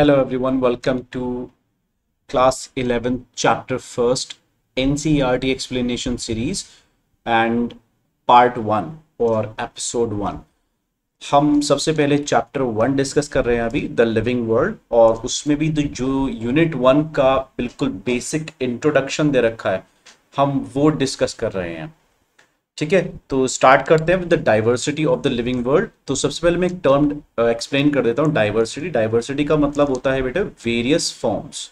Hello everyone, welcome to class 11 chapter 1st NCERT explanation series and part 1 और episode 1 हम सबसे पहले chapter one discuss कर रहे हैं अभी द लिविंग वर्ल्ड और उसमें भी तो जो यूनिट वन का बिल्कुल बेसिक इंट्रोडक्शन दे रखा है हम वो डिस्कस कर रहे हैं। ठीक है? तो स्टार्ट करते हैं with the diversity of the living world तो सबसे पहले मैं एक टर्म एक्सप्लेन कर देता हूँ डाइवर्सिटी डाइवर्सिटी का मतलब होता है बेटे वेरियस फॉर्म्स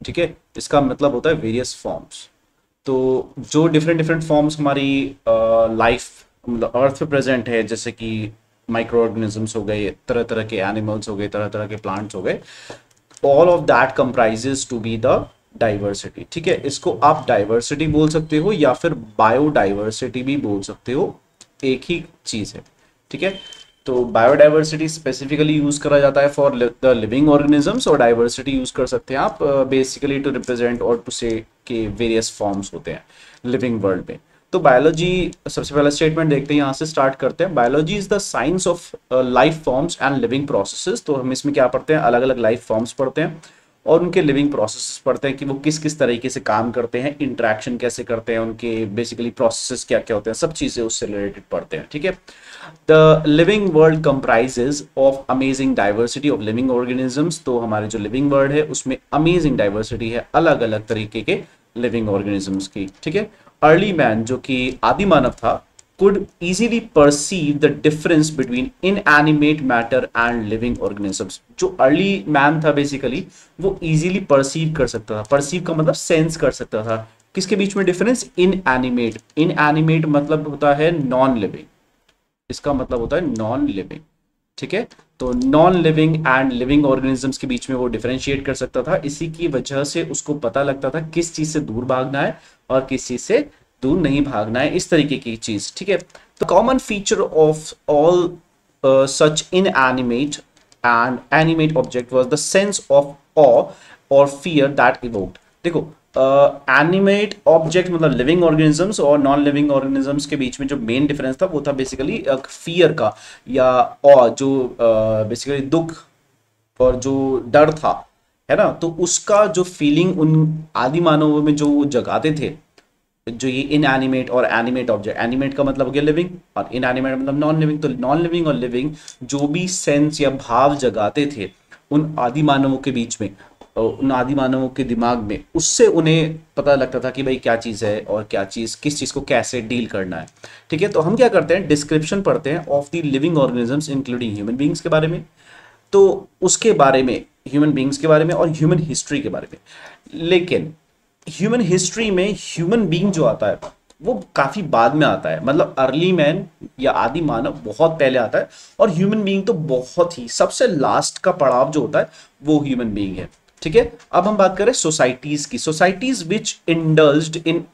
ठीक है? इसका मतलब होता है वेरियस फॉर्म्स तो जो डिफरेंट डिफरेंट फॉर्म्स हमारी लाइफ मतलब अर्थ पे प्रेजेंट है, जैसे कि माइक्रो ऑर्गेनिजम्स हो गए, तरह तरह के एनिमल्स हो गए, तरह तरह के प्लांट्स हो गए all of that comprises to be the diversity ठीक है? इसको आप डाइवर्सिटी बोल सकते हो या फिर बायोडाइवर्सिटी भी बोल सकते हो, एक ही चीज़ है, ठीक है? तो बायोडाइवर्सिटी स्पेसिफिकली यूज़ करा जाता है फॉर द लिविंग ऑर्गेनिजम्स और डाइवर्सिटी यूज़ कर सकते हैं आप बेसिकली टू रिप्रेजेंट और टू से के वेरियस फॉर्म्स होते हैं लिविंग वर्ल्ड में। तो बायोलॉजी सबसे पहला स्टेटमेंट देखते हैं, यहाँ से स्टार्ट करते हैं। Biology is the science of life forms and living processes तो हम इसमें क्या पढ़ते हैं? अलग अलग लाइफ फॉर्म्स पढ़ते हैं। और उनके लिविंग प्रोसेस पढ़ते हैं कि वो किस किस तरीके से काम करते हैं इंट्रैक्शन कैसे करते हैं, उनके बेसिकली प्रोसेस क्या क्या होते हैं, सब चीज़ें उससे रिलेटेड पढ़ते हैं, ठीक है? The living world comprises of amazing diversity of living organisms तो हमारे जो लिविंग वर्ल्ड है, उसमें अमेजिंग डाइवर्सिटी है अलग अलग तरीके के लिविंग ऑर्गेनिजम्स की, ठीक है? अर्ली मैन जो कि आदि मानव था could easily perceive the difference between inanimate matter and living organisms. जो अर्ली मैन था बेसिकली वो इजीली परसीव कर सकता था। परसीव का मतलब सेंस कर सकता था। किसके बीच में डिफरेंस इन एनिमेट मतलब होता है नॉन लिविंग इसका मतलब होता है नॉन लिविंग ठीक है? तो non living and living organisms के बीच में वो डिफरेंशिएट कर सकता था। इसी की वजह से उसको पता लगता था किस चीज़ से दूर भागना है और किस चीज़ से दूर नहीं भागना है इस तरीके की चीज़ ठीक है? तो common feature of all such inanimate and animate object was the sense of awe और फियर दैट इवोक्ड देखो एनिमेट uh, ऑब्जेक्ट मतलब लिविंग ऑर्गेनिजम्स और नॉन लिविंग ऑर्गेनिजम्स के बीच में जो मेन डिफरेंस था वो था बेसिकली फियर का या और जो बेसिकली uh, दुख और जो डर था है ना? तो उसका जो फीलिंग उन आदि मानवों में जो जगाते थे जो ये इन एनिमेट और एनिमेट ऑब्जेक्ट एनिमेट का मतलब हो गया लिविंग और इन एनिमेट मतलब नॉन लिविंग तो नॉन लिविंग और लिविंग जो भी सेंस या भाव जगाते थे, उन आदि मानवों के बीच में उन आदि मानवों के दिमाग में, उससे उन्हें पता लगता था कि भाई क्या चीज़ है और क्या चीज़, किस चीज़ को कैसे डील करना है। ठीक है तो हम क्या करते हैं डिस्क्रिप्शन पढ़ते हैं of the living organisms including human beings के बारे में। तो उसके बारे में ह्यूमन बींग्स के बारे में और ह्यूमन हिस्ट्री के बारे में। लेकिन ह्यूमन हिस्ट्री में ह्यूमन बींग जो आता है, वो काफ़ी बाद में आता है। मतलब अर्ली मैन या आदि मानव बहुत पहले आता है और ह्यूमन बींग तो बहुत ही, सबसे लास्ट का पड़ाव जो होता है, वो ह्यूमन बींग है। ठीक है? अब हम बात करें सोसाइटीज की। Societies which indulge in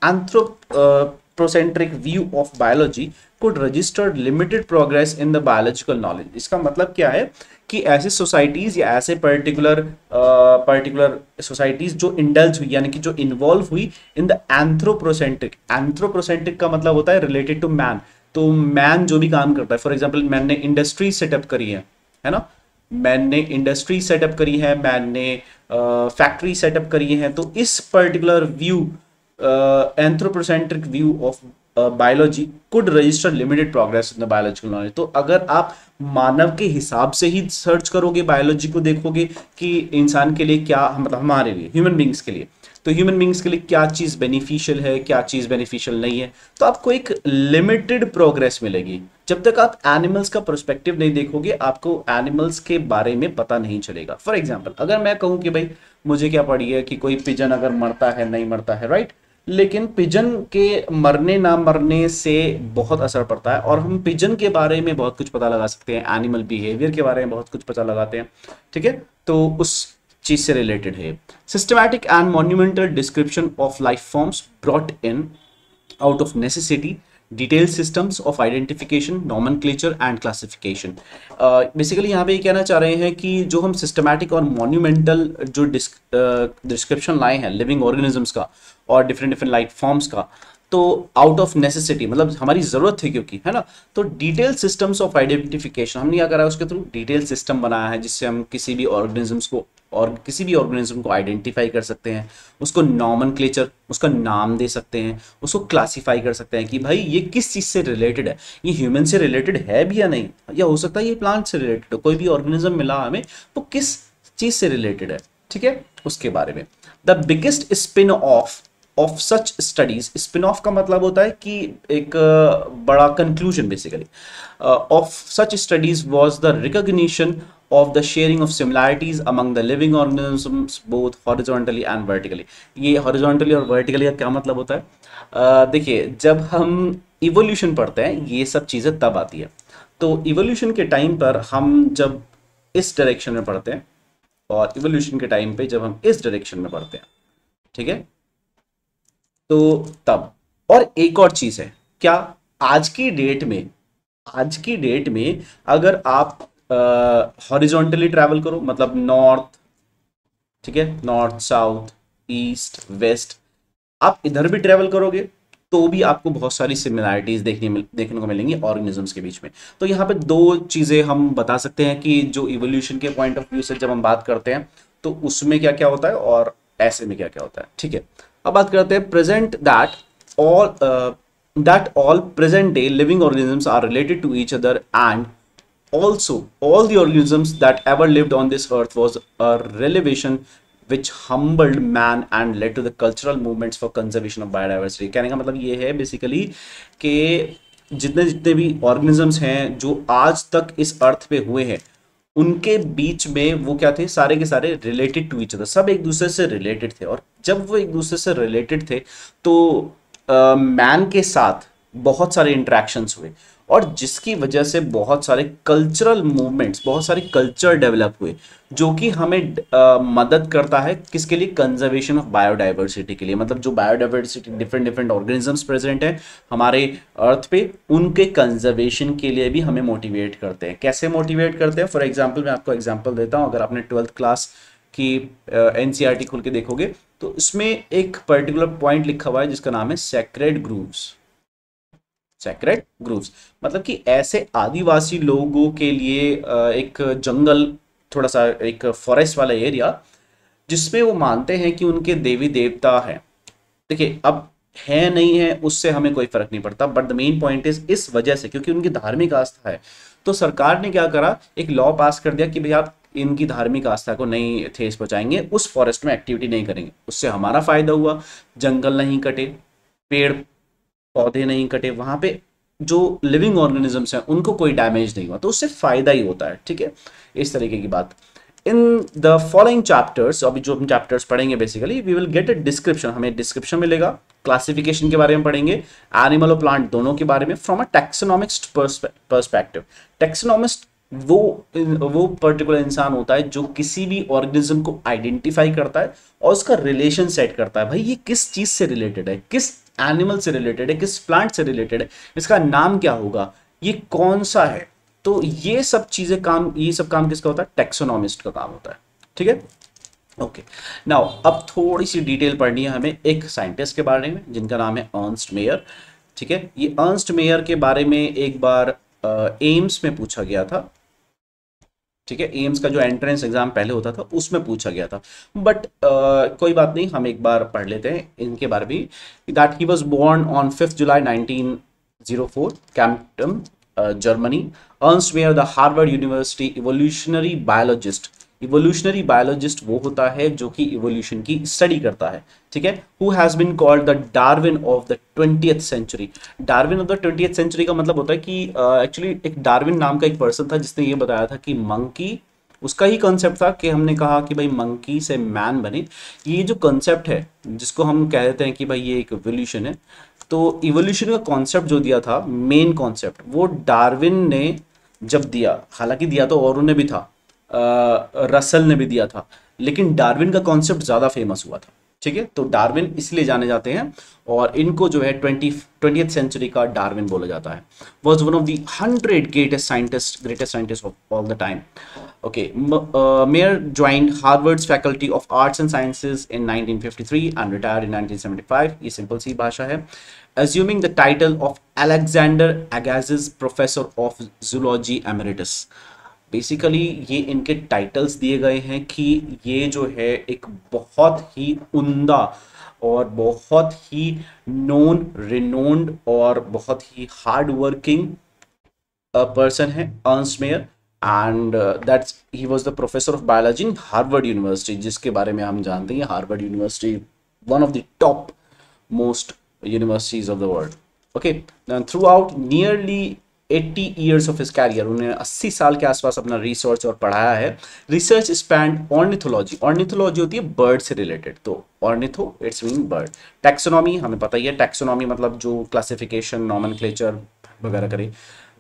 anthropocentric view of biology could registered limited progress in the biological knowledge इसका मतलब क्या है? कि ऐसे सोसाइटीज या ऐसे पर्टिकुलर पर्टिकुलर सोसाइटीज जो इंडल्ज हुई, यानी कि जो इन्वॉल्व हुई इन द एंथ्रोप्रोसेंट्रिक एंथ्रोप्रोसेंट्रिक का मतलब होता है रिलेटेड टू मैन तो मैन जो भी काम करता है फॉर एग्ज़ाम्पल मैन ने इंडस्ट्री सेटअप करी है है ना? मैन ने इंडस्ट्री सेटअप करी है मैन ने फैक्ट्री सेटअप करी है तो इस particular view anthropocentric view of biology could register limited progress in the biological knowledge तो अगर आप मानव के हिसाब से ही सर्च करोगे बायोलॉजी को देखोगे कि इंसान के लिए क्या मतलब हमारे लिए ह्यूमन बींग्स के लिए तो ह्यूमन बींग्स के लिए क्या चीज़ बेनिफिशियल है, क्या चीज़ बेनिफिशियल नहीं है तो आपको एक लिमिटेड प्रोग्रेस मिलेगी। जब तक आप एनिमल्स का परस्पेक्टिव नहीं देखोगे, आपको एनिमल्स के बारे में पता नहीं चलेगा। फॉर एग्ज़ाम्पल अगर मैं कहूँ कि भाई, मुझे क्या पड़ी है कि कोई पिजन अगर मरता है, नहीं मरता है राइट लेकिन पिजन के मरने ना मरने से बहुत असर पड़ता है और हम पिजन के बारे में बहुत कुछ पता लगा सकते हैं एनिमल बिहेवियर के बारे में बहुत कुछ पता लगाते हैं ठीक है? तो उस चीज़ से रिलेटेड है। Systematic and monumental description of life forms brought in out of necessity detail systems of identification nomen and classification basically यहाँ पे ये कहना चाह रहे हैं कि जो हम सिस्टमैटिक और मोन्यूमेंटल जो डिस्क्रिप्शन uh, लाए हैं लिविंग ऑर्गेनिजम्स का और डिफरेंट डिफरेंट लाइट फॉर्म्स का। तो आउट ऑफ़ नेसेसिटी मतलब हमारी ज़रूरत थी क्योंकि, है ना? तो डिटेल सिस्टम्स ऑफ़ आइडेंटिफिकेशन हमने क्या करा है उसके थ्रू डिटेल सिस्टम बनाया है, जिससे हम किसी भी ऑर्गेनिजम्स को और किसी भी ऑर्गेनिज्म को आइडेंटिफाई कर सकते हैं, उसको नॉमन उसका नाम दे सकते हैं, उसको क्लासीफाई कर सकते हैं कि भाई ये किस चीज़ से रिलेटेड है? ये ह्यूमन से रिलेटेड है भी या नहीं? या हो सकता है ये प्लांट से रिलेटेड हो, कोई भी ऑर्गेनिज्म मिला हमें, वो किस चीज़ से रिलेटेड है? ठीक है? उसके बारे में। The biggest spin off of such studies spin off का मतलब होता है कि एक बड़ा conclusion basically of such studies was the recognition of the sharing of similarities among the living organisms, both horizontally and vertically. ये horizontally और vertically का क्या मतलब होता है? देखिए, जब हम इवोल्यूशन पढ़ते हैं, ये सब चीज़ें तब आती है। तो इवोल्यूशन के टाइम पर हम जब इस डायरेक्शन में पढ़ते हैं, और इवोल्यूशन के टाइम पे जब हम इस डायरेक्शन में पढ़ते हैं, ठीक है? तो तब। और एक और चीज़ है, क्या आज की डेट में, आज की डेट में अगर आप हॉरिजॉन्टली ट्रैवल करो मतलब नॉर्थ ठीक है नॉर्थ साउथ ईस्ट वेस्ट आप इधर भी ट्रैवल करोगे तो भी आपको बहुत सारी सिमिलैरिटीज देखने मिल, देखने को मिलेंगी ऑर्गेनिजम्स के बीच में। तो यहाँ पे दो चीज़ें हम बता सकते हैं कि जो इवोल्यूशन के पॉइंट ऑफ़ व्यू से जब हम बात करते हैं तो उसमें क्या क्या होता है और ऐसे में क्या क्या होता है, ठीक है? अब बात करते हैं present that all that all present day living organisms are related to each other and also all the organisms that ever lived on this earth was a revelation which humbled man and led to the cultural movements for conservation of biodiversity कहने का मतलब ये है basically के जितने जितने भी organisms हैं जो आज तक इस अर्थ पे हुए हैं उनके बीच में वो क्या थे? सारे के सारे रिलेटेड टू इच अदर सब एक दूसरे से रिलेटेड थे। और जब वो एक दूसरे से रिलेटेड थे तो मैन uh, के साथ बहुत सारे इंट्रैक्शंस हुए। और जिसकी वजह से बहुत सारे कल्चरल मूवमेंट्स बहुत सारे कल्चर डेवलप हुए जो कि हमें आ, मदद करता है किसके लिए? कंजर्वेशन ऑफ़ बायोडाइवर्सिटी के लिए। मतलब जो biodiversity different different organisms present हैं हमारे अर्थ पे उनके कंजर्वेशन के लिए भी हमें मोटिवेट करते हैं। कैसे मोटिवेट करते हैं? फॉर एग्ज़ाम्पल मैं आपको एग्ज़ाम्पल देता हूँ। अगर आपने ट्वेल्थ क्लास की एन e खोल के देखोगे तो इसमें एक पर्टिकुलर पॉइंट लिखा हुआ है जिसका नाम है सेक्रेड ग्रूव्स सेक्रेट ग्रुप्स मतलब कि ऐसे आदिवासी लोगों के लिए एक जंगल, थोड़ा सा एक फॉरेस्ट वाला एरिया जिसमें वो मानते हैं कि उनके देवी देवता है। देखिए, अब है नहीं है, उससे हमें कोई फ़र्क नहीं पड़ता but the main point is इस वजह से, क्योंकि उनकी धार्मिक आस्था है। तो सरकार ने क्या करा, एक लॉ पास कर दिया कि भाई आप इनकी धार्मिक आस्था को नहीं ठेस पहुंचाएँगे, उस फॉरेस्ट में एक्टिविटी नहीं करेंगे। उससे हमारा फ़ायदा हुआ, जंगल नहीं कटे, पेड़ पौधे नहीं कटे, वहाँ पे जो लिविंग ऑर्गेनिजम्स हैं, उनको कोई डैमेज नहीं हुआ तो उससे फ़ायदा ही होता है, ठीक है? इस तरीके की बात। इन द फॉलोइंग चैप्टर्स अभी जो हम चैप्टर्स पढ़ेंगे basically we will get a description हमें डिस्क्रिप्शन मिलेगा क्लासिफिकेशन के बारे में पढ़ेंगे एनिमल और प्लांट दोनों के बारे में from a taxonomics perspective taxonomist वो वो पर्टिकुलर इंसान होता है जो किसी भी ऑर्गेनिज्म को आइडेंटिफाई करता है और उसका रिलेशन सेट करता है। भाई, ये किस चीज़ से रिलेटेड है? किस एनिमल से रिलेटेड है? किस प्लांट से रिलेटेड है? इसका नाम क्या होगा? ये कौन सा है? तो ये सब चीज़ें काम, ये सब काम किसका होता है? टेक्सोनॉमिस्ट का काम होता है। ठीक है? ओके नाउ अब थोड़ी सी डिटेल पढ़नी है हमें एक साइंटिस्ट के बारे में, जिनका नाम है अर्नस्ट मेयर ठीक है? ये अर्नस्ट मेयर के बारे में एक बार एम्स में पूछा गया था। ठीक है एम्स का जो एंट्रेंस एग्ज़ाम पहले होता था उसमें पूछा गया था। बट uh, कोई बात नहीं हम एक बार पढ़ लेते हैं इनके बारे में। That he was born on fifth July nineteen zero four Kempten Germany Ernst were the Harvard University evolutionary biologist evolutionary biologist वो होता है जो कि इवोल्यूशन की स्टडी करता है ठीक है? Who has been called the Darwin of the twenty century Darwin of the twenty century का मतलब होता है कि एक्चुअली uh, एक डार्विन नाम का एक पर्सन था जिसने ये बताया था कि मंकी उसका ही कॉन्सेप्ट था कि हमने कहा कि भाई मंकी से मैन बने। ये जो कॉन्सेप्ट है जिसको हम कह देते हैं कि भाई ये एक इवोल्यूशन है तो इवोल्यूशन का कॉन्सेप्ट जो दिया था मेन कॉन्सेप्ट वो डार्विन ने जब दिया। हालाँकि दिया तो और उन्हें भी था रसल ने भी दिया था। लेकिन डार्विन का कॉन्सेप्ट ज़्यादा फ़ेमस हुआ था। ठीक है? तो डार्विन इसलिए जाने जाते हैं और इनको जो है ट्वेंटी ट्वेंटी सेंचुरी का डार्विन बोला जाता है। Was one of the hundred greatest scientist greatest scientist of all the time okay Mayr joined Harvard's faculty of arts and sciences in 1953 and retired in 1975 ये सिंपल सी भाषा है। Assuming the title of Alexander Agassiz Professor of Zoology Emeritus. Basically ये इनके titles दिए गए हैं कि ये जो है एक बहुत ही उमदा और बहुत ही नोन रिनोन्ड और बहुत ही हार्ड वर्किंग पर्सन है Ernst Mayr and that's he was the professor of biology in Harvard University जिसके बारे में हम जानते हैं Harvard University one of the top most universities of the world okay throughout nearly 80 years of his career उन्होंने 80 साल के आसपास अपना रिसर्च और पढ़ाया है। रिसर्च स्पैंड ऑर्निथोलॉजी ऑर्निथोलॉजी होती है बर्ड से रिलेटेड तो ornitho it's mean bird taxonomy हमें पता ही है टैक्सोनॉमी मतलब जो क्लासिफिकेशन नॉमन वगैरह करे।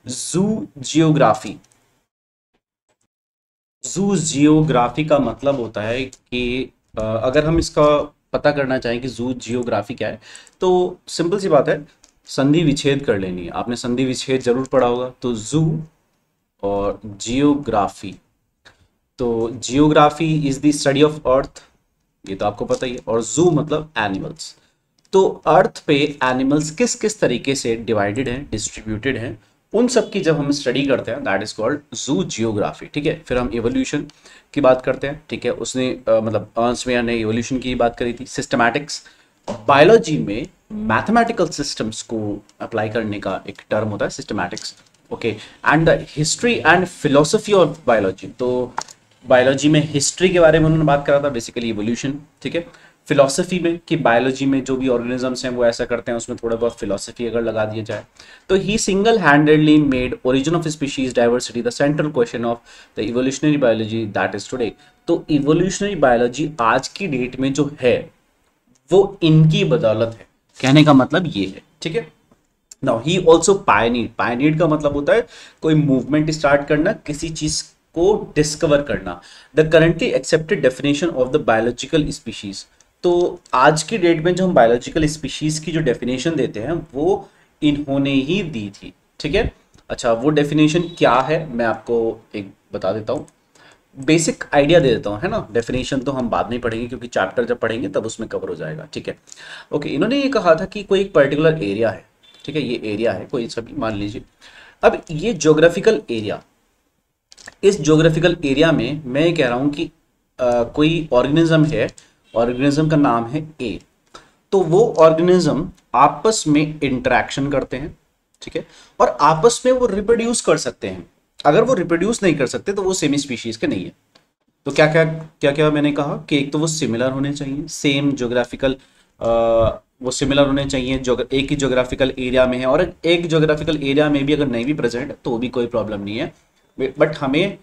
जू जियोग्राफी जू जियोग्राफी का मतलब होता है कि अगर हम इसका पता करना चाहें कि जू जियोग्राफी क्या है तो सिंपल सी बात है संधि विच्छेद कर लेनी है। आपने संधि विच्छेद ज़रूर पढ़ा होगा। तो जू और जियोग्राफी। तो geography is the study of earth. ये तो आपको पता ही है। और जू मतलब एनिमल्स। तो अर्थ पे एनिमल्स किस किस तरीके से डिवाइडेड हैं डिस्ट्रीब्यूटेड हैं उन सब की जब हम स्टडी करते हैं that is called zoo geography. ठीक है? फिर हम एवोल्यूशन की बात करते हैं। ठीक है? उसने आ, मतलब अर्न्समेयर ने एवोल्यूशन की बात करी थी। सिस्टमैटिक्स बायोलॉजी में मैथमेटिकल सिस्टम्स को अप्लाई करने का एक टर्म होता है systematics okay and history and philosophy of biology तो बायोलॉजी में हिस्ट्री के बारे में उन्होंने बात करा था बेसिकली इवोल्यूशन ठीक है? फिलोसफी में कि बायोलॉजी में जो भी ऑर्गेनिजम्स हैं, वो ऐसा करते हैं, उसमें थोड़ा बहुत फिलोसफी अगर लगा दिया जाए। तो he single handedly made origin of species diversity the central question of the evolutionary biology that is today तो इवोल्यूशनरी बायोलॉजी आज की डेट में जो है, वो इनकी बदौलत है। कहने का मतलब ये है, ठीक है? नाउ ही ऑल्सो पायनीड पायनीड का मतलब होता है कोई मूवमेंट स्टार्ट करना, किसी चीज़ को डिस्कवर करना। The currently accepted definition of the biological species तो आज की डेट में जो हम बायोलॉजिकल स्पीशीज की जो डेफिनेशन देते हैं, वो इन्होंने ही दी थी, ठीक है? अच्छा वो डेफिनेशन क्या है? मैं आपको एक बता देता हूँ। बेसिक आइडिया दे देता हूँ है ना? डेफिनेशन तो हम बाद में पढ़ेंगे क्योंकि चैप्टर जब पढ़ेंगे तब उसमें कवर हो जाएगा ठीक है? ओके इन्होंने ये कहा था कि कोई एक पर्टिकुलर एरिया है ठीक है? ये एरिया है कोई सभी मान लीजिए। अब ये जोग्राफिकल एरिया इस जोग्राफिकल एरिया में मैं कह रहा हूँ कि आ, कोई ऑर्गेनिज्म है ऑर्गेनिज्म का नाम है ए तो वो ऑर्गेनिज्म आपस में इंटरेक्शन करते हैं ठीक है? और आपस में वो रिप्रोड्यूस कर सकते हैं। अगर वो रिप्रोड्यूस नहीं कर सकते तो वो सेमी स्पीशीज के नहीं है। तो क्या क्या क्या क्या मैंने कहा कि एक तो वो सिमिलर होने चाहिए सेम जोग्राफिकल वो सिमिलर होने चाहिए, जो एक ही जोग्राफिकल एरिया में है, और एक जोग्राफिकल एरिया में भी अगर नहीं भी प्रेजेंट तो भी कोई प्रॉब्लम नहीं है। बट हमें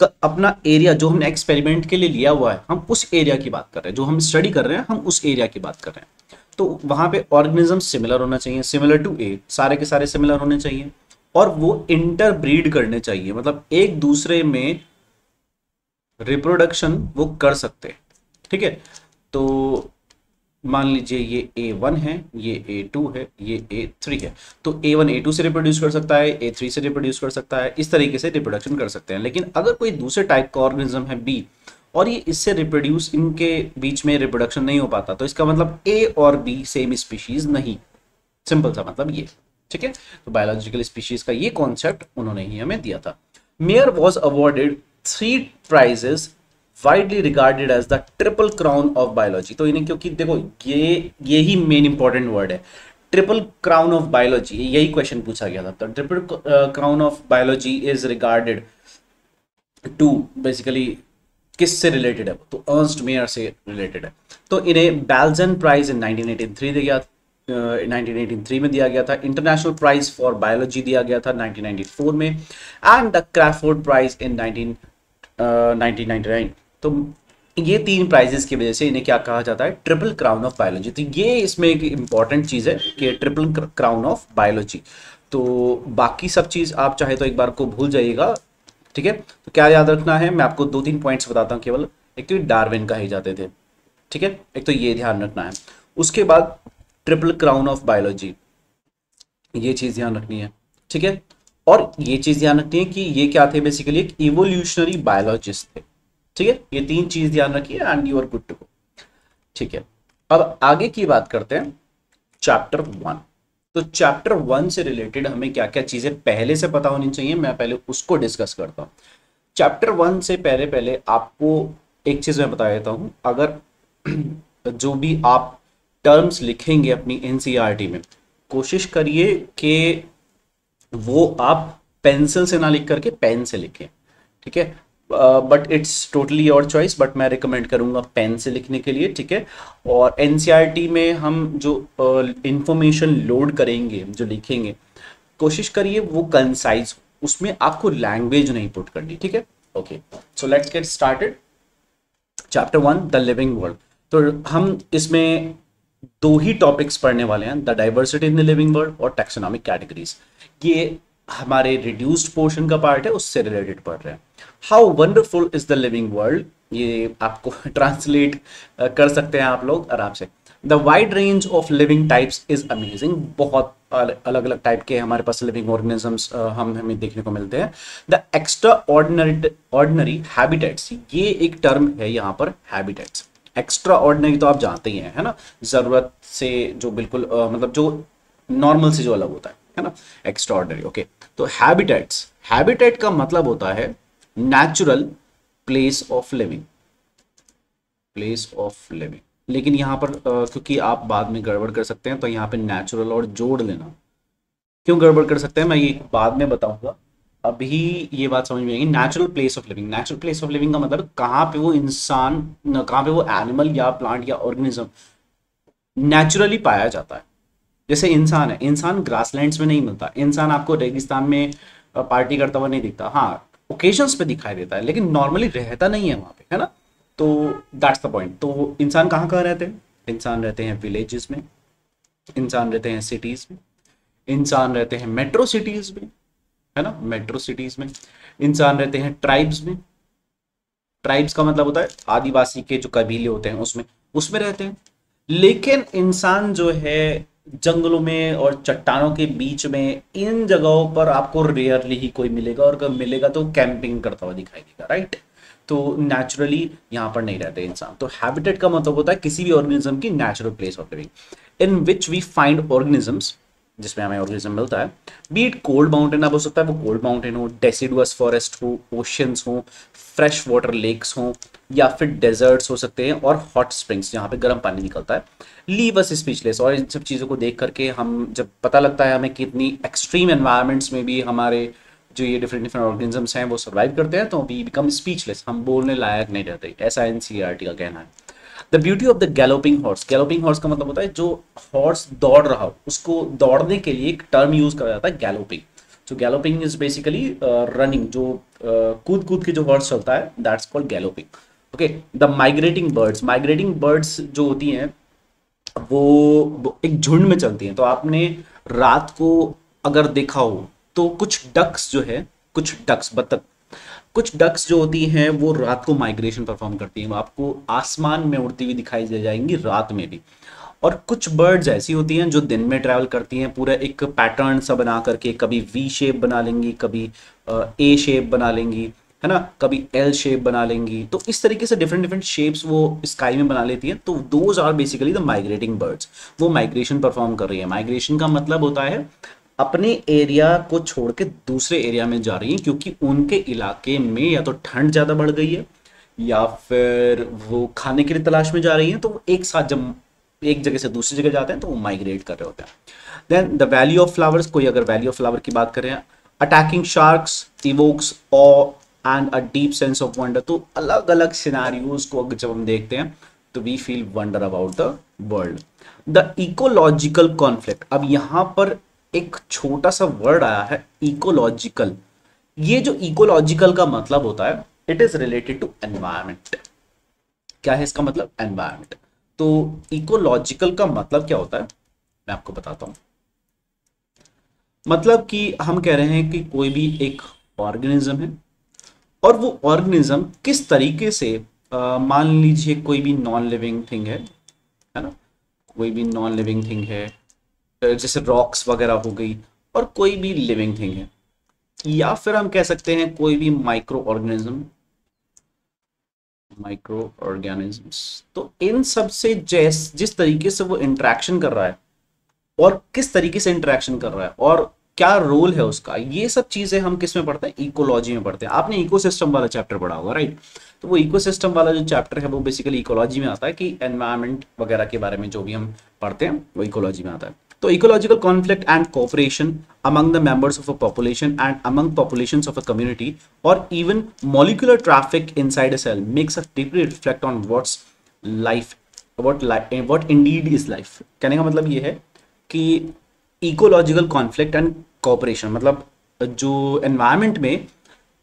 अपना एरिया जो हमने एक्सपेरिमेंट के लिए लिया हुआ है, हम उस एरिया की बात कर रहे हैं। जो हम स्टडी कर रहे हैं, हम उस एरिया की बात कर रहे हैं। तो वहाँ पे ऑर्गेनिज्म सिमिलर होना चाहिए सिमिलर टू ए सारे के सारे सिमिलर होने चाहिए। और वो इंटरब्रीड करने चाहिए। मतलब एक दूसरे में रिप्रोडक्शन वो कर सकते हैं। ठीक है? तो मान लीजिए ये ए वन है, ये ए टू है, ये ए थ्री है। तो ए वन ए टू से रिप्रोड्यूस कर सकता है ए थ्री से रिप्रोड्यूस कर सकता है, इस तरीके से रिप्रोडक्शन कर सकते हैं। लेकिन अगर कोई दूसरे टाइप का ऑर्गेनिज्म है बी और ये इससे रिप्रोड्यूस इनके बीच में रिप्रोडक्शन नहीं हो पाता तो इसका मतलब ए और बी सेम स्पीशीज नहीं। सिंपल सा मतलब ये। ठीक है? तो बायोलॉजिकल स्पीशीज का ये कॉन्सेप्ट उन्होंने ही हमें दिया था। Mayr was awarded three prizes widely regarded as the triple crown of biology तो इन्हें क्योंकि देखो, ये ये ही मेन इंपॉर्टेंट वर्ड है। ट्रिपल क्राउन ऑफ़ बायोलॉजी यही क्वेश्चन पूछा गया था। तो triple crown of biology is regarded to basically किससे रिलेटेड है? तो अर्स्ट मेयर से रिलेटेड है। तो इन्हें बैल्जन प्राइज इन 1983 दिया गया 1983 में दिया गया था। इंटरनेशनल प्राइज फॉर बायोलॉजी दिया गया था 1994 में and the Crafoord prize in 19 1999 तो ये तीन प्राइजेस की वजह से इन्हें क्या कहा जाता है? ट्रिपल क्राउन ऑफ़ बायोलॉजी तो ये इसमें एक इंपॉर्टेंट चीज़ है कि ट्रिपल क्राउन ऑफ़ बायोलॉजी तो बाकी सब चीज़ आप चाहे तो एक बार को भूल जाइएगा, ठीक है? तो क्या याद रखना है? मैं आपको दो तीन पॉइंट्स बताता हूँ, केवल एक तो डार्विन कहे जाते थे, ठीक है? एक तो ये ध्यान रखना है। उसके बाद ट्रिपल क्राउन ऑफ़ बायोलॉजी। ये चीज़ ध्यान रखनी है, ठीक है? और ये चीज़ ध्यान रखनी है कि ये क्या थे बेसिकली एक इवोल्यूशनरी बायोलॉजिस्ट थे, ठीक है? ये तीन चीज़ ध्यान रखिए and you are good to ठीक है? अब आगे की बात करते हैं चैप्टर वन तो चैप्टर वन से रिलेटेड हमें क्या क्या चीज़ें पहले से पता होनी चाहिए, मैं पहले उसको डिस्कस करता हूँ। चैप्टर वन से पहले पहले आपको एक चीज़ मैं बता देता हूँ, अगर जो भी आप टर्म्स लिखेंगे अपनी एन e में। कोशिश करिए कि वो आप पेंसिल से ना लिख करके पेन से लिखें ठीक है? But it's totally your choice but मैं रिकमेंड करूँगा पेन से लिखने के लिए ठीक है? और एन e में हम जो इंफॉर्मेशन uh, लोड करेंगे जो लिखेंगे कोशिश करिए वो कंसाइज उसमें आपको लैंग्वेज नहीं पुट करनी ठीक है? Okay so let's get started chapter one the living world तो हम इसमें दो ही टॉपिक्स पढ़ने वाले हैं the diversity in the living world और टेक्सोनॉमिक कैटेगरीज ये हमारे रिड्यूस्ड पोर्शन का पार्ट है, उससे रिलेटेड पढ़ रहे हैं। How wonderful is the living world ये आपको ट्रांसलेट कर सकते हैं आप लोग आराम से। The wide range of living types is amazing बहुत अलग अलग टाइप के हमारे पास लिविंग ऑर्गेनिजम्स हम, हमें देखने को मिलते हैं। The extraordinary ordinary habitats ये एक टर्म है यहाँ पर हैबिटेट्स एक्स्ट्रा ऑर्डिनरी तो आप जानते ही हैं है ना? ज़रूरत से जो बिल्कुल आ, मतलब जो नॉर्मल से जो अलग होता है है ना? एक्स्ट्रा ऑर्डिनरी ओके तो हैबिटेट्स हैबिटेट का मतलब होता है natural place of living place of living लेकिन यहाँ पर आ, क्योंकि आप बाद में गड़बड़ कर सकते हैं तो यहाँ पे नेचुरल और जोड़ लेना। क्यों गड़बड़ कर सकते हैं? मैं ये बाद में बताऊँगा। अभी ये बात समझ में आएगी natural place of living natural place of living का मतलब कहाँ पे वो इंसान कहाँ पे वो एनिमल या प्लांट या ऑर्गेनिज्म नेचुरली पाया जाता है। जैसे इंसान है, इंसान ग्रासलैंड्स में नहीं मिलता। इंसान आपको रेगिस्तान में पार्टी करता हुआ नहीं दिखता। हाँ ओकेजन्स पे दिखाई देता है, लेकिन नॉर्मली रहता नहीं है वहाँ पे, है ना? तो दैट्स द पॉइंट तो इंसान कहाँ कहाँ रहते हैं? इंसान रहते हैं विलेजेस में, इंसान रहते हैं सिटीज़ में, इंसान रहते हैं मेट्रो सिटीज़ में है ना मेट्रो सिटीज़ में, इंसान रहते हैं ट्राइब्स में। ट्राइब्स का मतलब होता है आदिवासी के जो कबीले होते हैं उसमें उसमें रहते हैं। लेकिन इंसान जो है, जंगलों में और चट्टानों के बीच में, इन जगहों पर आपको रेयरली ही कोई मिलेगा और अगर मिलेगा तो कैंपिंग करता हुआ दिखाई देगा राइट तो नेचुरली यहाँ पर नहीं रहते इंसान। तो हैबिटेट का मतलब होता है किसी भी ऑर्गेनिज्म की natural place of living in which we find organisms जिसमें हमें ऑर्गेनिज्म मिलता है। बीट कोल्ड माउंटेन अब हो सकता है, वो कोल्ड माउंटेन हो डेसिडुअस फॉरेस्ट हो ओशियंस हो फ्रेश वाटर लेक्स हो, या फिर डेजर्ट्स हो सकते हैं, और हॉट स्प्रिंग्स जहाँ पे गर्म पानी निकलता है। लीव अस स्पीचलेस और इन सब चीज़ों को देख करके हम जब पता लगता है हमें कितनी एक्सट्रीम एनवायरमेंट्स में भी हमारे जो ये डिफरेंट डिफरेंट ऑर्गेनिजम्स हैं, वो सर्वाइव करते हैं तो वी बिकम स्पीचलेस हम बोलने लायक नहीं रहते। ऐसा एन का कहना है। The beauty of the galloping horse galloping horse का मतलब होता है जो हॉर्स दौड़ रहा हो उसको दौड़ने के लिए एक टर्म यूज़ करा जाता है गैलोपिंग जो गैलोपिंग इज़ बेसिकली रनिंग जो uh, कूद कूद के जो हॉर्स चलता है that's called galloping okay the migrating birds migrating birds जो होती हैं वो एक झुंड में चलती हैं। तो आपने रात को अगर देखा हो तो कुछ डक्स जो है कुछ डक्स बतख कुछ डक्स जो होती हैं, वो रात को माइग्रेशन परफॉर्म करती हैं। आपको आसमान में उड़ती हुई दिखाई दे जाएँगी रात में भी। और कुछ बर्ड्स ऐसी होती हैं जो दिन में ट्रैवल करती हैं। पूरा एक पैटर्न सा बना करके कभी वी शेप बना लेंगी, कभी ए शेप बना लेंगी, है ना? कभी एल शेप बना लेंगी। तो इस तरीके से डिफरेंट डिफरेंट शेप्स वो स्काई में बना लेती हैं। तो those are basically the migrating birds वो माइग्रेशन परफॉर्म कर रही है। माइग्रेशन का मतलब होता है अपने एरिया को छोड़ के दूसरे एरिया में जा रही हैं, क्योंकि उनके इलाके में या तो ठंड ज़्यादा बढ़ गई है, या फिर वो खाने के लिए तलाश में जा रही हैं तो एक साथ जब एक जगह से दूसरी जगह जाते हैं तो वो माइग्रेट कर रहे होते हैं। Then the value of flowers कोई अगर वैल्यू ऑफ़ फ्लावर की बात करें अटैकिंग शार्क्स इवोक्स और and a deep sense of wonder तो अलग अलग सिनारियोज को जब हम देखते हैं तो we feel wonder about the world the ecological conflict अब यहाँ पर एक छोटा सा वर्ड आया है इकोलॉजिकल ये जो इकोलॉजिकल का मतलब होता है it is related to environment क्या है इसका मतलब? एनवायरमेंट तो इकोलॉजिकल का मतलब क्या होता है? मैं आपको बताता हूँ। मतलब कि हम कह रहे हैं कि कोई भी एक ऑर्गेनिज्म है, और वो ऑर्गेनिज्म किस तरीके से मान लीजिए कोई भी नॉन लिविंग थिंग है है ना? कोई भी नॉन लिविंग थिंग है जैसे रॉक्स वगैरह हो गई और कोई भी लिविंग थिंग है। या फिर हम कह सकते हैं कोई भी माइक्रो ऑर्गेनिज्म माइक्रो ऑर्गेनिजम्स तो इन सबसे जैस, जिस तरीके से वो इंट्रैक्शन कर रहा है और किस तरीके से इंटरेक्शन कर रहा है और क्या रोल है उसका, ये सब चीज़ें हम किसमें पढ़ते हैं? इकोलॉजी में पढ़ते हैं। आपने इकोसिस्टम वाला चैप्टर पढ़ा होगा राइट तो वो इकोसिस्टम वाला जो चैप्टर है, वो बेसिकली इकोलॉजी में आता है कि एनवायरमेंट वगैरह के बारे में जो भी हम पढ़ते हैं, वो इकोलॉजी में आता है। तो ecological conflict and cooperation among the members of a population and among populations of a community और even molecular traffic inside a cell makes a deeply reflect on what's life what what indeed is life कहने का मतलब ये है कि ecological conflict and corporation मतलब जो environment में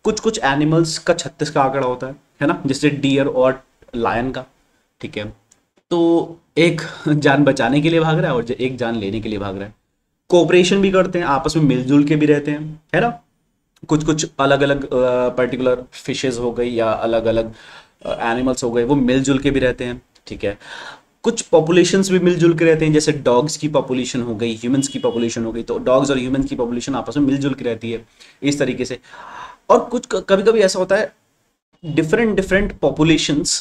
कुछ कुछ एनिमल्स का छत्तीस का आंकड़ा होता है है ना? जैसे डियर और लायन का, ठीक है? तो एक जान बचाने के लिए भाग रहा है और एक जान लेने के लिए भाग रहा है। कोऑपरेशन भी करते हैं, आपस में मिलजुल के भी रहते हैं, है ना? कुछ कुछ अलग अलग पर्टिकुलर फिशेज हो गई या अलग अलग एनिमल्स हो गए, वो मिलजुल के भी रहते हैं, ठीक है? कुछ पॉपुलेशंस भी मिलजुल के रहते हैं, जैसे डॉग्स की पॉपुलेशन हो गई ह्यूमंस की पॉपुलेशन हो गई तो डॉग्स और ह्यूमंस की पॉपुलेशन आपस में मिलजुल के रहती है, इस तरीके से। और कुछ कभी कभी ऐसा होता है different different populations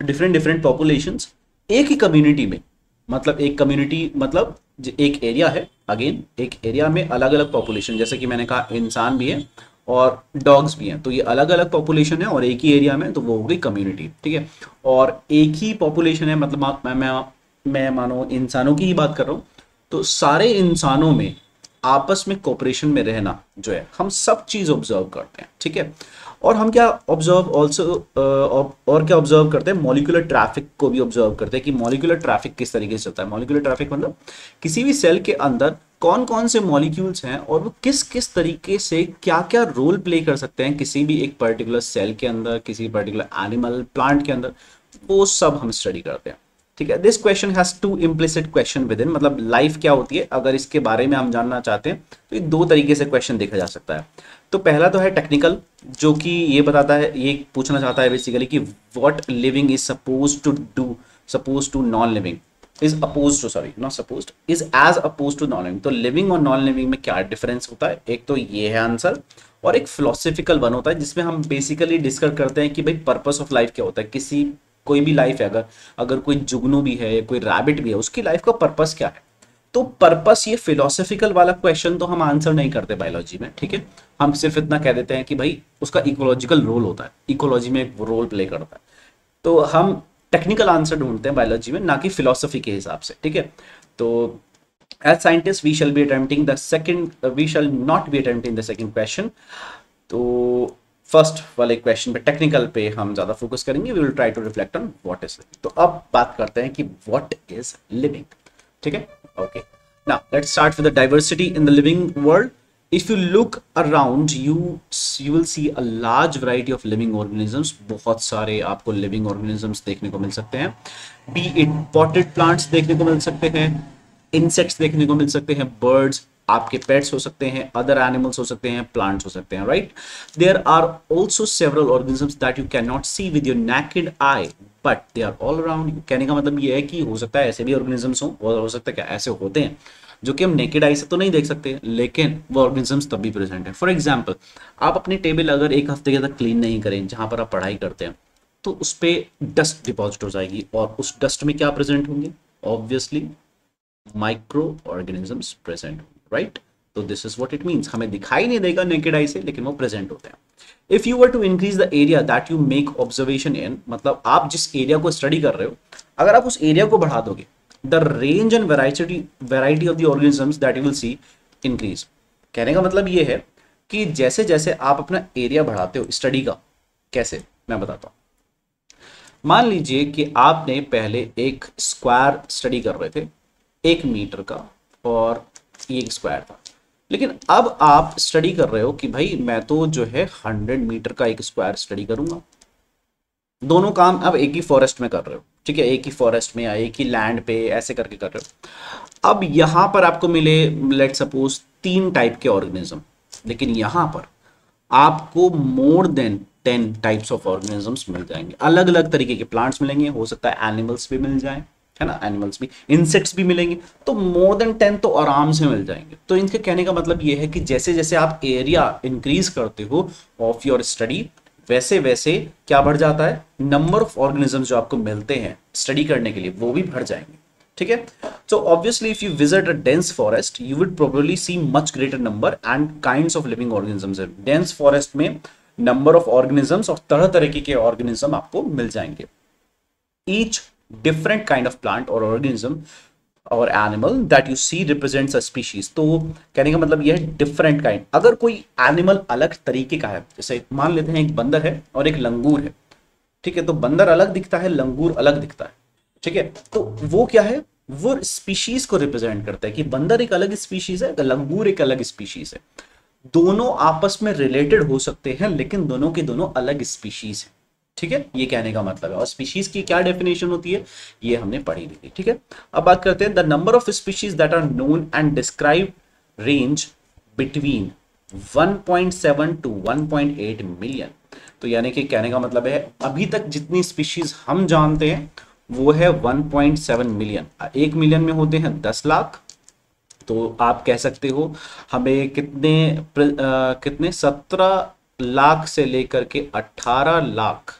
different different populations एक ही कम्युनिटी में मतलब एक कम्युनिटी मतलब एक एरिया है अगेन एक एरिया में अलग अलग पॉपुलेशन जैसे कि मैंने कहा, इंसान भी है और डॉग्स भी हैं तो ये अलग अलग पॉपुलेशन है और एक ही एरिया में तो वो हो गई कम्युनिटी ठीक है? और एक ही पॉपुलेशन है मतलब मैं मैं मैं मानो इंसानों की ही बात कर रहा हूँ तो सारे इंसानों में आपस में कोऑपरेशन में रहना जो है, हम सब चीज़ ऑब्ज़र्व करते हैं, ठीक है? और हम क्या ऑब्ज़र्व ऑल्सो और क्या ऑब्ज़र्व करते हैं? मॉलिकुलर ट्रैफ़िक को भी ऑब्ज़र्व करते हैं कि मॉलिकुलर ट्रैफ़िक किस तरीके से चलता है। मॉलिकुलर ट्रैफ़िक मतलब किसी भी सेल के अंदर कौन कौन से मॉलिक्यूल्स हैं और वो किस किस तरीके से क्या क्या रोल प्ले कर सकते हैं किसी भी एक पर्टिकुलर सेल के अंदर, किसी पर्टिकुलर एनिमल प्लांट के अंदर, वो सब हम स्टडी करते हैं। ठीक है? This question has two implicit question within मतलब लाइफ क्या होती है? अगर इसके बारे में हम जानना चाहते हैं तो ये दो तरीके से क्वेश्चन देखा जा सकता है। तो पहला तो है टेक्निकल जो कि ये बताता है, ये पूछना चाहता है बेसिकली कि what living is suppose to do suppose to non living is oppose to sorry not suppose is as oppose to non living तो लिविंग और नॉन लिविंग में क्या डिफरेंस होता है? एक तो ये है आंसर और एक फिलोसफिकल वन होता है, जिसमें हम बेसिकली डिस्कस करते हैं कि भाई पर्पस ऑफ़ लाइफ क्या होता है। किसी, कोई भी लाइफ है, अगर अगर कोई जुगनू भी है कोई रैबिट भी है, उसकी लाइफ का पर्पस क्या है? तो पर्पस ये फिलोसफिकल वाला क्वेश्चन तो हम आंसर नहीं करते बायोलॉजी में, ठीक है? हम सिर्फ़ इतना कह देते हैं कि भाई, उसका इकोलॉजिकल रोल होता है इकोलॉजी में एक रोल प्ले करता है। तो हम टेक्निकल आंसर ढूंढते हैं बायोलॉजी में, ना कि फिलोसफी के हिसाब से, ठीक है? तो as scientist we shall be attempting the second we shall not be attempting the second question तो फ़र्स्ट वाले क्वेश्चन पे टेक्निकल पे हम ज़्यादा फोकस करेंगे we will try to reflect on what is तो अब बात करते हैं कि व्हाट इज़ लिविंग ठीक है? Okay now let's start with the diversity in the living world if you look around you you will see a large variety of living organisms बहुत सारे आपको living organisms देखने को मिल सकते हैं be it potted plants देखने को मिल सकते हैं insects देखने को मिल सकते हैं birds आपके पेट्स हो सकते हैं अदर एनिमल्स हो सकते हैं प्लांट्स हो सकते हैं right there are also several organisms that you can not see with your naked eye but they are all around कहने का मतलब ये है कि हो सकता है ऐसे भी ऑर्गेनिजम्स हो, और हो सकता है क्या ऐसे होते हैं, जो कि हम नेकेड आई से तो नहीं देख सकते, लेकिन वो ऑर्गेनिजम्स तब भी प्रेजेंट है। फॉर एग्ज़ाम्पल आप अपनी टेबल अगर एक हफ़्ते के तक क्लीन नहीं करें, जहाँ पर आप पढ़ाई करते हैं तो उस पर डस्ट डिपॉजिट हो जाएगी और उस डस्ट में क्या प्रेजेंट होंगे? Obviously micro organisms present right तो this is what it means हमें दिखाई नहीं देगा नेकेड आई से, लेकिन वो प्रेजेंट होते हैं। If you were to increase the area that you make observation in मतलब आप जिस एरिया को स्टडी कर रहे हो, अगर आप उस एरिया को बढ़ा दोगे the range and variety variety of the organisms that you will see increase कहने का मतलब ये है कि जैसे जैसे आप अपना एरिया बढ़ाते हो स्टडी का, कैसे? मैं बताता हूँ। मान लीजिए कि आपने पहले एक स्क्वायर स्टडी कर रहे थे, एक मीटर का, और एक स्क्वायर था। लेकिन अब आप स्टडी कर रहे हो कि भाई मैं तो जो है हंड्रेड मीटर का एक स्क्वायर स्टडी करूँगा। दोनों काम अब एक ही फॉरेस्ट में कर रहे हो, ठीक है? एक ही फॉरेस्ट में या एक ही लैंड पे ऐसे करके कर रहे हो। अब यहाँ पर आपको मिले लेट सपोज़ तीन टाइप के ऑर्गेनिज्म लेकिन यहाँ पर आपको more than ten types of organisms मिल जाएँगे। अलग अलग तरीके के प्लांट्स मिलेंगे, हो सकता है एनिमल्स भी मिल जाए। है ना एनिमल्स भी। इंसेक्ट्स भी मिलेंगे तो मोर देन टेन तो आराम से मिल जाएँगे। तो इनके कहने का मतलब ये है कि जैसे जैसे आप एरिया इंक्रीज करते हो ऑफ़ योर स्टडी वैसे वैसे क्या बढ़ जाता है? नंबर ऑफ़ ऑर्गेनिज्म जो आपको मिलते हैं स्टडी करने के लिए, वो भी बढ़ जाएँगे। ठीक है? So obviously, if you visit a dense forest, you would probably see much greater number and kinds of living organisms dense forest में नंबर ऑफ़ organisms और तरह तरह के ऑर्गेनिज्म आपको मिल जाएँगे। Each different kind of plant or organism और animal that you see represents a species तो कहने का मतलब यह है डिफरेंट काइंड अगर कोई एनिमल अलग तरीके का है, जैसे मान लेते हैं एक बंदर है और एक लंगूर है, ठीक है तो बंदर अलग दिखता है, लंगूर अलग दिखता है, ठीक है तो वो क्या है, वो स्पीशीज को रिप्रेजेंट करता है कि बंदर एक अलग स्पीशीज है, लंगूर एक अलग स्पीशीज है। दोनों आपस में रिलेटेड हो सकते हैं, लेकिन दोनों के दोनों अलग स्पीशीज है। ठीक है? ये कहने का मतलब है। और स्पीशीज की क्या डेफिनेशन होती है? ये हमने पढ़ी ली थी ठीक है? अब बात करते हैं the number of species that are known and describe range between 1.7 to 1.8 million तो यानी कि कहने का मतलब है अभी तक जितनी स्पीशीज हम जानते हैं वो है 1.7 मिलियन एक मिलियन में होते हैं 10 लाख। तो आप कह सकते हो हमें कितने आ, कितने? 17 लाख से लेकर के 18 लाख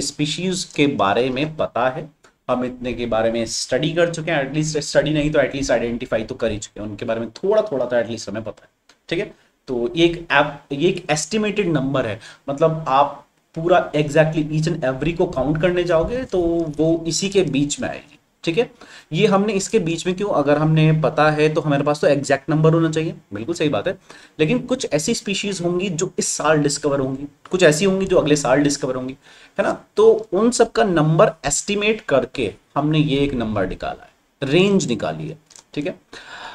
स्पीशीज के बारे में पता है। हम इतने के बारे में स्टडी कर चुके हैं एटलीस्ट स्टडी नहीं तो एटलीस्ट आइडेंटिफाई तो कर ही चुके हैं। उनके बारे में थोड़ा थोड़ा तो एटलीस्ट हमें पता है, ठीक है? तो ये एक ऐप ये एक एस्टिमेटेड नंबर है। मतलब आप पूरा एग्जैक्टली ईच एंड एवरी को काउंट करने जाओगे तो वो इसी के बीच में आएगी। ठीक है? ये हमने इसके बीच में क्यों, अगर हमने पता है तो हमारे पास तो एग्जैक्ट नंबर होना चाहिए। बिल्कुल सही बात है। लेकिन कुछ ऐसी स्पीशीज होंगी जो इस साल डिस्कवर होंगी। कुछ ऐसी होंगी जो अगले साल डिस्कवर होंगी। है ना? तो उन सब का नंबर एस्टिमेट करके हमने ये एक नंबर निकाला है। रेंज निकाली है। ठीक है?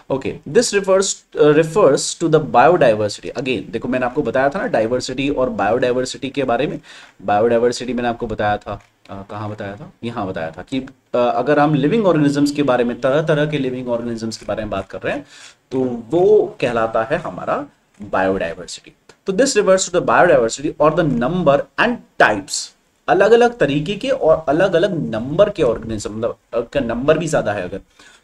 Okay this refers refers to the biodiversity again देखो मैंने आपको बताया था ना डाइवर्सिटी और बायोडाइवर्सिटी के बारे में। बायोडाइवर्सिटी मैंने आपको बताया था। कहाँ बताया था? यहाँ बताया था कि अगर हम लिविंग ऑर्गेनिजम्स के बारे में तरह तरह के लिविंग ऑर्गेनिजम्स के बारे में बात कर रहे हैं तो वो कहलाता है हमारा बायोडाइवर्सिटी तो this refers to the biodiversity और द नंबर एंड टाइप्स अलग अलग तरीके के और अलग अलग नंबर के ऑर्गेनिज्म मतलब का नंबर भी ज़्यादा है अगर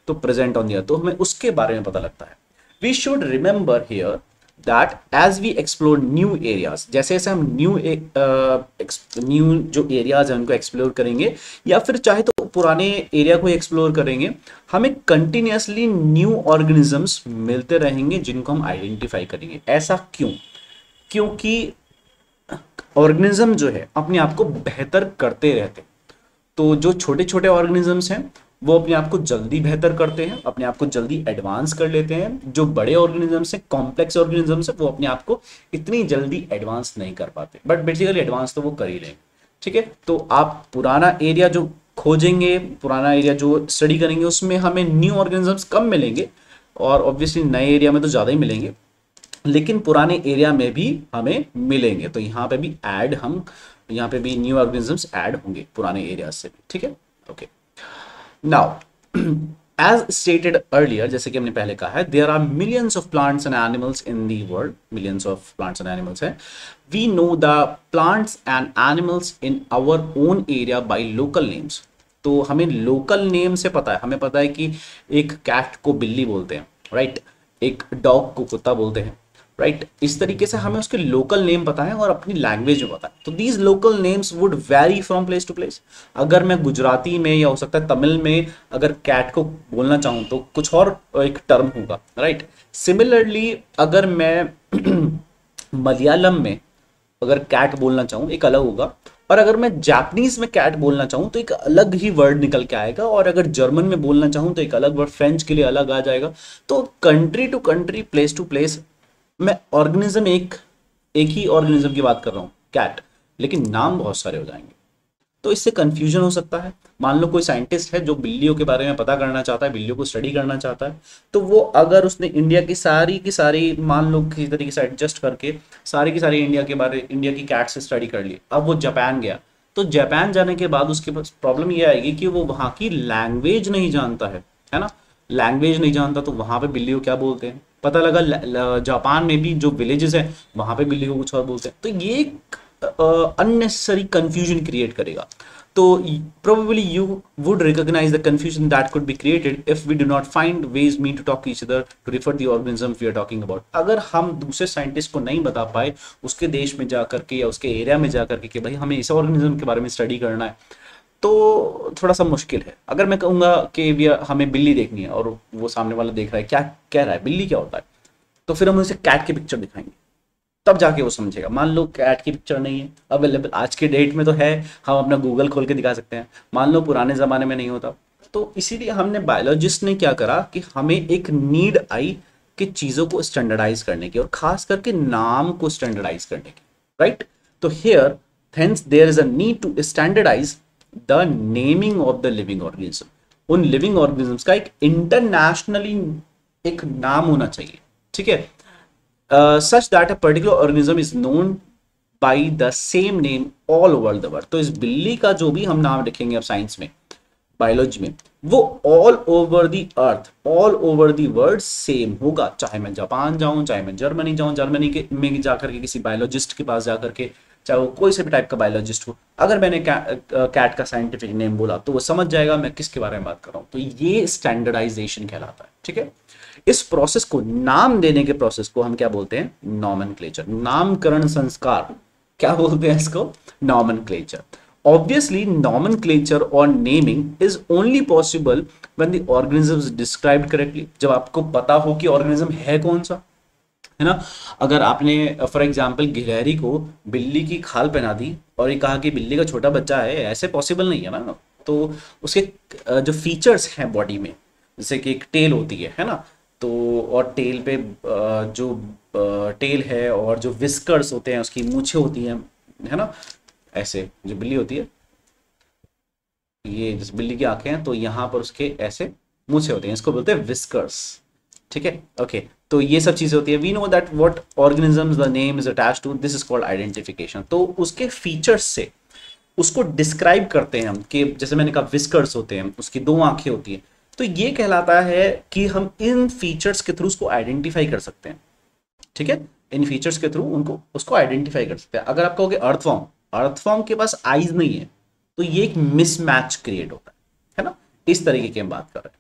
तो प्रेजेंट ऑन दियर तो हमें उसके बारे में पता लगता है. We should remember here that as we explore new areas जैसे जैसे हम न्यू न्यू जो एरियाज़ हैं, उनको एक्सप्लोर करेंगे, या फिर चाहे तो पुराने एरिया को एक्सप्लोर करेंगे, हमें कंटिन्यूसली न्यू ऑर्गेनिजम्स मिलते रहेंगे, जिनको हम आइडेंटिफाई करेंगे। ऐसा क्यों? क्योंकि ऑर्गेनिज्म जो है, अपने आप को बेहतर करते रहते तो जो छोटे छोटे ऑर्गेनिजम्स हैं वो अपने आप को जल्दी बेहतर करते हैं, अपने आप को जल्दी एडवांस कर लेते हैं। जो बड़े ऑर्गेनिजम्स हैं कॉम्प्लेक्स ऑर्गेनिजम्स हैं, वो अपने आप को इतनी जल्दी एडवांस नहीं कर पाते। बट बेसिकली एडवांस तो वो कर ही लेंगे ठीक है? तो आप पुराना एरिया जो खोजेंगे, पुराना एरिया जो स्टडी करेंगे, उसमें हमें न्यू ऑर्गेनिजम्स कम मिलेंगे और ऑब्वियसली नए एरिया में तो ज़्यादा ही मिलेंगे। लेकिन पुराने एरिया में भी हमें मिलेंगे। तो यहाँ पे भी ऐड हम, यहाँ पे भी न्यू ऑर्गेनिजम्स ऐड होंगे पुराने एरिया से ठीक है? Okay now as stated earlier जैसे कि हमने पहले कहा है there are millions of plants and animals in the world millions of plants and animals है. We know the plants and animals in our own area by local names तो हमें local name से पता है. हमें पता है कि एक कैट को बिल्ली बोलते हैं राइट right? एक डॉग को कुत्ता बोलते हैं. Right right? इस तरीके से हमें उसके लोकल नेम पता है और अपनी लैंग्वेज में पता है तो these local names would vary from place to place अगर मैं गुजराती में या हो सकता है तमिल में अगर कैट को बोलना चाहूँ तो कुछ और एक टर्म होगा राइट right? सिमिलरली अगर मैं मलयालम में अगर कैट बोलना चाहूँ, एक अलग होगा और अगर मैं जापनीज में कैट बोलना चाहूँ तो एक अलग ही वर्ड निकल के आएगा और अगर जर्मन में बोलना चाहूँ तो एक अलग वर्ड फ्रेंच के लिए अलग आ जाएगा तो country to country place to place मैं ऑर्गेनिज्म एक एक ही ऑर्गेनिज्म की बात कर रहा हूँ कैट लेकिन नाम बहुत सारे हो जाएँगे। तो इससे कंफ्यूजन हो सकता है। मान लो कोई साइंटिस्ट है जो बिल्लियों के बारे में पता करना चाहता है, बिल्लियों को स्टडी करना चाहता है तो वो अगर उसने इंडिया की सारी की सारी, मान लो किसी तरीके से एडजस्ट करके सारी की सारी इंडिया के बारे इंडिया की कैट से स्टडी कर ली अब वो जापान गया। तो जापान जाने के बाद उसके पास प्रॉब्लम ये आएगी कि वो वहाँ की लैंग्वेज नहीं जानता है है ना? लैंग्वेज नहीं जानता तो वहाँ पे बिल्ली को क्या बोलते हैं? पता लगा जापान में भी जो विलेजेस है, वहाँ पे भी लिखो कुछ और बोलते हैं। तो ये एक अननेसेसरी कंफ्यूजन क्रिएट करेगा। तो probably you would recognize the confusion that could be created if we do not find ways mean to talk each other to refer the organism we are talking about अगर हम दूसरे scientist को नहीं बता पाए, उसके देश में जाकर के या उसके एरिया में जाकर के भाई हमें इस ऑर्गेनिज्म के बारे में स्टडी करना है तो थोड़ा सा मुश्किल है। अगर मैं कहूँगा कि भैया हमें बिल्ली देखनी है और वो सामने वाला देख रहा है, क्या कह रहा है? बिल्ली क्या होता है? तो फिर हम उसे कैट की पिक्चर दिखाएँगे। तब जाके वो समझेगा। मान लो कैट की पिक्चर नहीं है, अवेलेबल आज के डेट में तो है, हम अपना गूगल खोल के दिखा सकते हैं। मान लो पुराने ज़माने में नहीं होता। तो इसीलिए हमने बायोलॉजिस्ट ने क्या करा कि हमें एक नीड आई कि चीज़ों को स्टैंडर्डाइज करने की और खास करके नाम को स्टैंडर्डाइज करने की। राइट तो here hence there is a need to standardize the naming of the living organism उन लिविंग ऑर्गेनिजम्स का एक इंटरनेशनली एक नाम होना चाहिए, ठीक है? Such that a particular organism is known by the same name all over the world तो इस बिल्ली का जो भी हम नाम लिखेंगे अब साइंस में बायोलॉजी में, वो all over the earth all over the world same होगा। चाहे मैं जापान जाऊँ, चाहे मैं जर्मनी जाऊँ, जर्मनी के में जाकर के किसी बायोलॉजिस्ट के पास जाकर के चाहे वो कोई से भी टाइप का बायोलॉजिस्ट हो अगर मैंने कैट का साइंटिफिक नेम बोला तो वो समझ जाएगा मैं किसके बारे में बात कर रहा हूँ। तो ये स्टैंडर्डाइजेशन कहलाता है ठीक है? इस प्रोसेस को नाम देने के प्रोसेस को हम क्या बोलते हैं? नॉमन नामकरण संस्कार। क्या बोलते हैं इसको? नॉमन Obviously, nomenclature or naming is only possible when the organism is described correctly. जब आपको पता हो कि ऑर्गेनिज्म है कौन सा है ना? अगर आपने फॉर एग्ज़ाम्पल गिलहरी को बिल्ली की खाल पहना दी और ये कहा कि बिल्ली का छोटा बच्चा है, ऐसे पॉसिबल नहीं है ना? तो उसके जो फीचर्स हैं बॉडी में, जैसे कि एक टेल होती है है ना? तो और टेल पे जो टेल है और जो विस्कर्स होते हैं, उसकी मूछे होती हैं, है ना? ऐसे, जो बिल्ली होती है, ये जिस बिल्ली की आँखें हैं तो यहाँ पर उसके ऐसे मूछे होते हैं, इसको बोलते हैं विस्कर्स ठीक है? ओके तो ये सब चीज़ें होती है। We know that what organisms the name is attach to this is called identification तो उसके फीचर्स से, उसको डिस्क्राइब करते हैं हम कि जैसे मैंने कहा विस्कर्स होते हैं, उसकी दो आँखें होती हैं। तो ये कहलाता है कि हम इन फीचर्स के थ्रू उसको आइडेंटिफाई कर सकते हैं। ठीक है? इन फीचर्स के थ्रू उनको, उसको आइडेंटिफाई कर सकते हैं। अगर आप कहोगे अर्थफॉर्म अर्थफॉर्म के पास आईज नहीं है तो ये एक मिसमैच क्रिएट होता है। है ना? इस तरीके की हम बात कर रहे हैं।